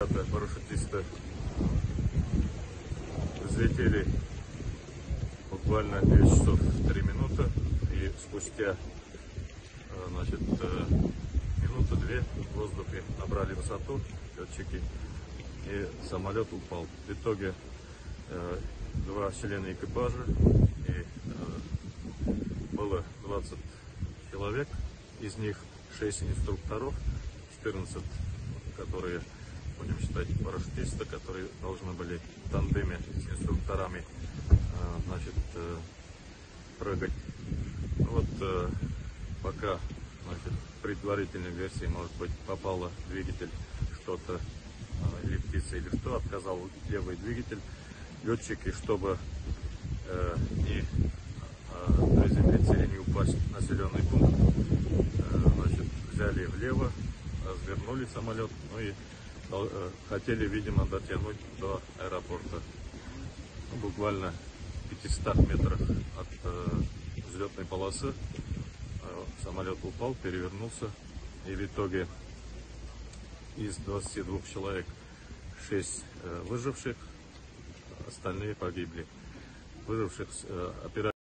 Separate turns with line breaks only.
Ребята, парашютисты взлетели буквально 2 часов 3 минуты. И спустя э, значит, э, минуту-две в воздухе набрали высоту летчики и самолет упал. В итоге э, два члена экипажа и было 20 человек, из них 6 инструкторов, 14, которые будем считать парашютисты, которые должны были в тандеме с инструкторами э, значит, э, прыгать. Ну Вот э, пока значит, в предварительной версии, может быть, попало двигатель что-то, или птица, или что, отказал левый двигатель. Летчики, чтобы не приземлиться или не упасть в населенный пункт, значит, взяли влево, развернули самолет, ну и хотели, видимо, дотянуть до аэропорта. Буквально в 500 метрах от э, взлетной полосы э, самолет упал, перевернулся, и в итоге из 22 человек 6 э, выживших, остальные погибли. Выживших э, оперативно